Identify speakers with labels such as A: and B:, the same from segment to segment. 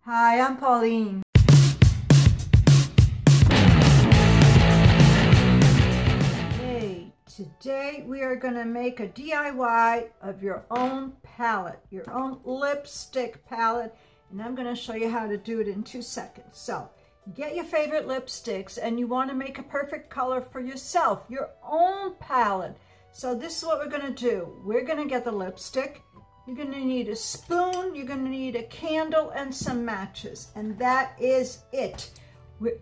A: Hi, I'm Pauline. Hey, today we are going to make a DIY of your own palette, your own lipstick palette, and I'm going to show you how to do it in two seconds. So, get your favorite lipsticks and you want to make a perfect color for yourself, your own palette. So this is what we're going to do. We're going to get the lipstick you're going to need a spoon, you're going to need a candle, and some matches. And that is it.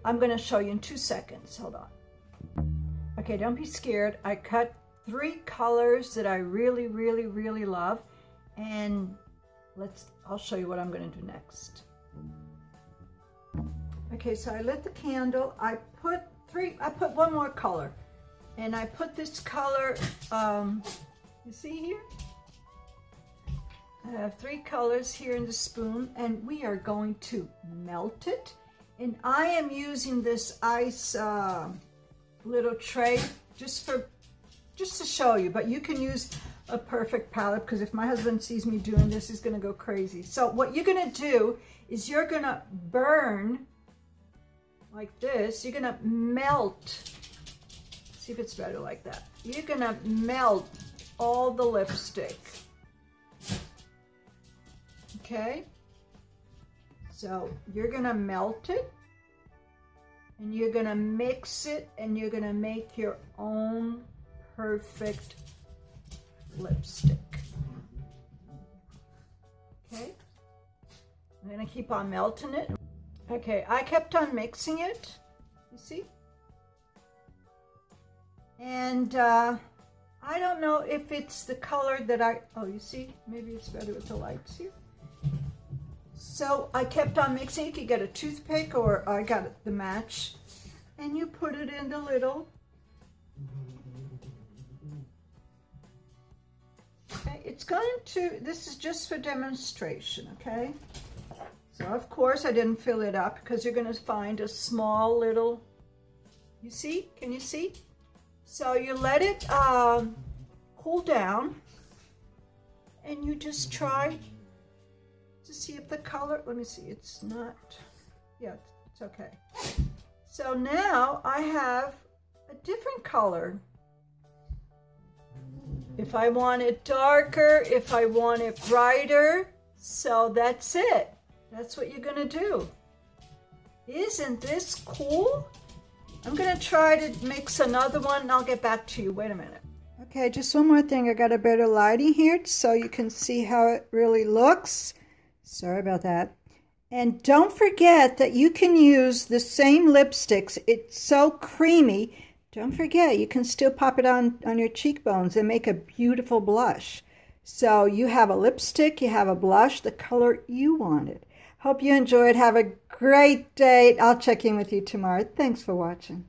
A: I'm going to show you in two seconds. Hold on. Okay, don't be scared. I cut three colors that I really, really, really love. And let's, I'll show you what I'm going to do next. Okay, so I lit the candle. I put three, I put one more color. And I put this color, um, you see here? I have three colors here in the spoon and we are going to melt it. And I am using this ice uh, little tray just for, just to show you, but you can use a perfect palette because if my husband sees me doing this, he's gonna go crazy. So what you're gonna do is you're gonna burn like this. You're gonna melt, see if it's better like that. You're gonna melt all the lipstick okay? So you're gonna melt it and you're gonna mix it and you're gonna make your own perfect lipstick. Okay, I'm gonna keep on melting it. Okay, I kept on mixing it, you see? And uh, I don't know if it's the color that I, oh, you see? Maybe it's better with the lights here. So I kept on mixing. You could get a toothpick or I got the match. And you put it in the little. Okay, it's going to, this is just for demonstration, okay? So of course I didn't fill it up because you're going to find a small little, you see? Can you see? So you let it um, cool down and you just try to see if the color, let me see, it's not, yeah, it's okay. So now I have a different color. If I want it darker, if I want it brighter, so that's it. That's what you're gonna do. Isn't this cool? I'm gonna try to mix another one and I'll get back to you. Wait a minute. Okay, just one more thing. I got a better lighting here so you can see how it really looks. Sorry about that. And don't forget that you can use the same lipsticks. It's so creamy. Don't forget, you can still pop it on, on your cheekbones and make a beautiful blush. So you have a lipstick, you have a blush, the color you wanted. Hope you enjoyed. Have a great day. I'll check in with you tomorrow. Thanks for watching.